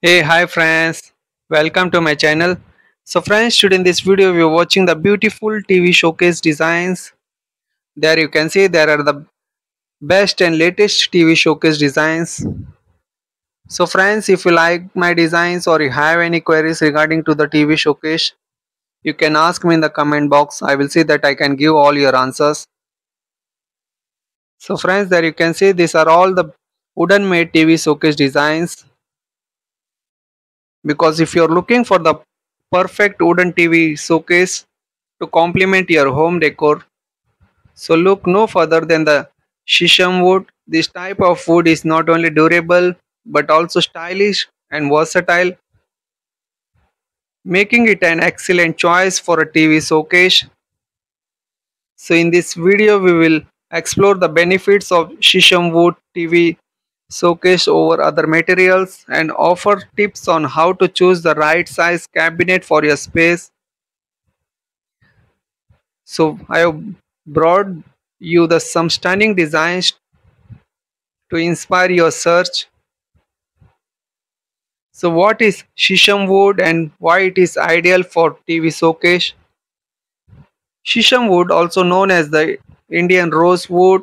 Hey, hi friends. Welcome to my channel. So friends, today in this video we are watching the beautiful TV showcase designs. There you can see there are the best and latest TV showcase designs. So friends, if you like my designs or you have any queries regarding to the TV showcase, you can ask me in the comment box. I will see that I can give all your answers. So friends, there you can see these are all the wooden made TV showcase designs because if you're looking for the perfect wooden TV showcase to complement your home decor, so look no further than the shisham wood. This type of wood is not only durable but also stylish and versatile, making it an excellent choice for a TV showcase. So in this video we will explore the benefits of shisham wood TV showcase over other materials and offer tips on how to choose the right size cabinet for your space. So I have brought you the some stunning designs to inspire your search. So what is shisham wood and why it is ideal for TV showcase? Shisham wood, also known as the Indian rosewood,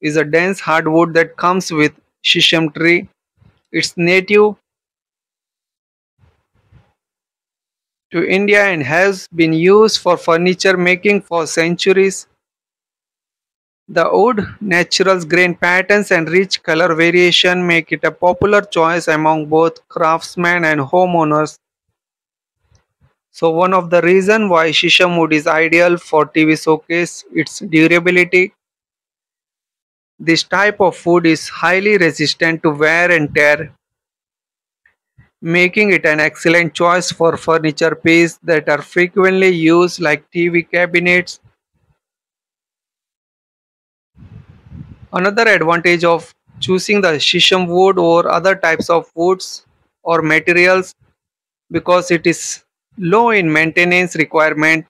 is a dense hardwood that comes with shisham tree. It's native to India and has been used for furniture making for centuries. The wood, natural grain patterns and rich color variation make it a popular choice among both craftsmen and homeowners. So one of the reason why shisham wood is ideal for TV showcase its durability. This type of wood is highly resistant to wear and tear, making it an excellent choice for furniture pieces that are frequently used like TV cabinets. Another advantage of choosing the shisham wood over other types of woods or materials because it is low in maintenance requirement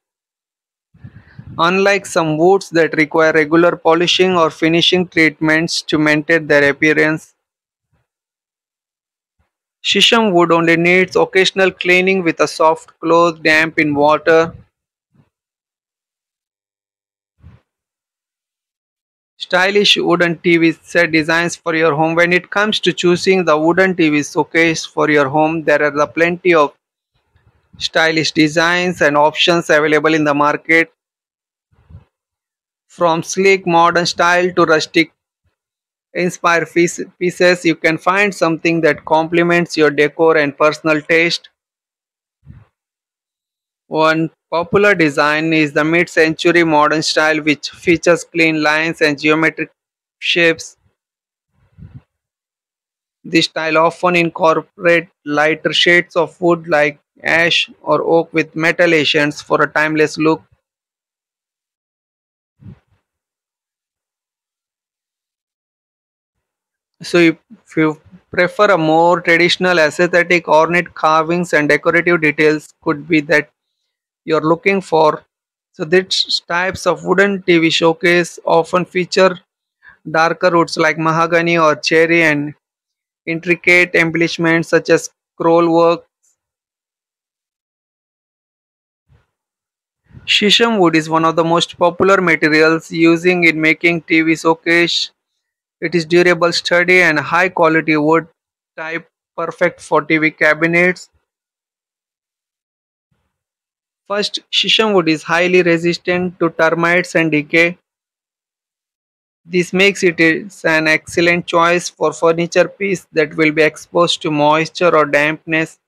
unlike some woods that require regular polishing or finishing treatments to maintain their appearance. Shisham wood only needs occasional cleaning with a soft cloth damp in water. Stylish wooden tv set designs for your home. When it comes to choosing the wooden tv showcase for your home there are plenty of stylish designs and options available in the market From sleek modern style to rustic inspired pieces, you can find something that complements your decor and personal taste. One popular design is the mid century modern style, which features clean lines and geometric shapes. This style often incorporates lighter shades of wood like ash or oak with metal accents for a timeless look. So, if you prefer a more traditional aesthetic, ornate carvings and decorative details could be that you're looking for. So, these types of wooden TV showcase often feature darker woods like mahogany or cherry and intricate embellishments such as scroll work. Shisham wood is one of the most popular materials using in making TV showcase. It is durable, sturdy, and high quality wood type perfect for TV cabinets First, shisham wood is highly resistant to termites and decay. This makes it an excellent choice for furniture piece that will be exposed to moisture or dampness.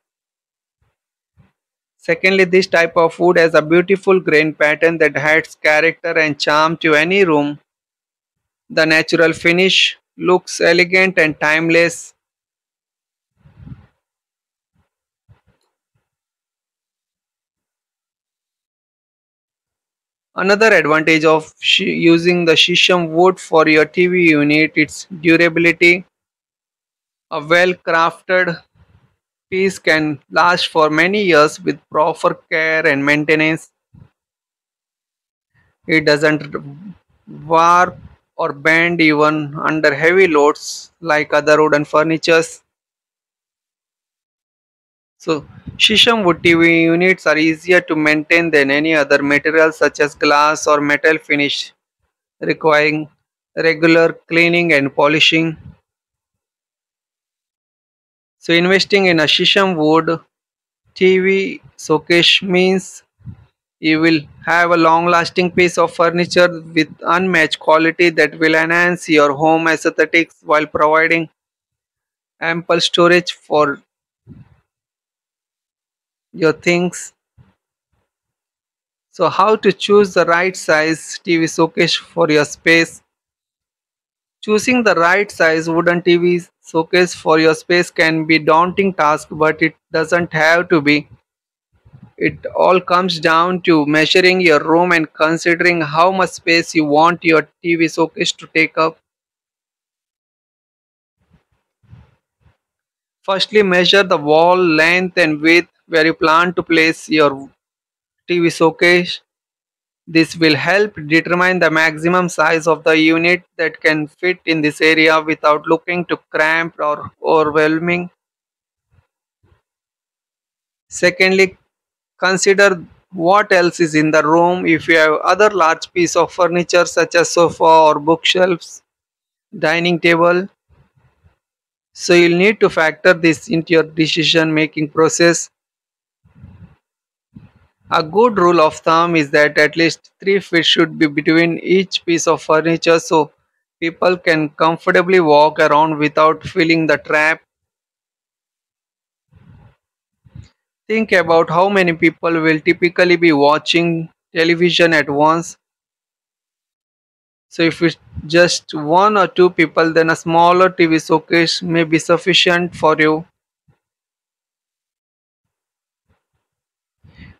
Secondly, this type of wood has a beautiful grain pattern that adds character and charm to any room. The natural finish looks elegant and timeless. Another advantage of using the shisham wood for your TV unit its durability. A well crafted piece can last for many years with proper care and maintenance. It doesn't warp or bend even under heavy loads like other wooden furnitures. So Shisham wood TV units are easier to maintain than any other material such as glass or metal finish requiring regular cleaning and polishing. So investing in a Shisham wood TV showcase means you will have a long lasting piece of furniture with unmatched quality that will enhance your home aesthetics while providing ample storage for your things. So how to choose the right size TV showcase for your space? Choosing the right size wooden TV showcase for your space can be daunting task but it doesn't have to be. It all comes down to measuring your room and considering how much space you want your TV showcase to take up. Firstly, measure the wall length and width where you plan to place your TV showcase. This will help determine the maximum size of the unit that can fit in this area without looking too cramped or overwhelming. Secondly, consider what else is in the room. If you have other large piece of furniture such as sofa or bookshelves, dining table, so you'll need to factor this into your decision making process. A good rule of thumb is that at least 3 feet should be between each piece of furniture so people can comfortably walk around without feeling the trap. Think about how many people will typically be watching television at once. So if it's just one or two people then a smaller TV showcase may be sufficient for you.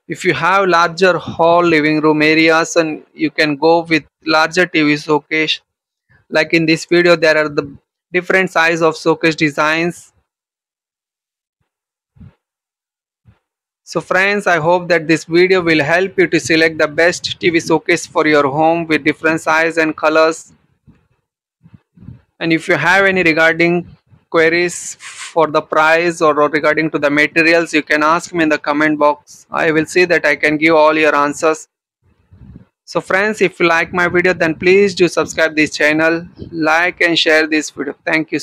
If you have larger hall living room areas and you can go with larger TV showcase like in this video there are the different size of showcase designs so friends i hope that this video will help you to select the best tv showcase for your home with different size and colors. And if you have any regarding queries for the price or regarding to the materials you can ask me in the comment box. I will see that i can give all your answers. So friends if you like my video then please do subscribe this channel like and share this video. Thank you